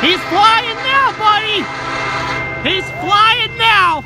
He's flying now, buddy! He's flying now!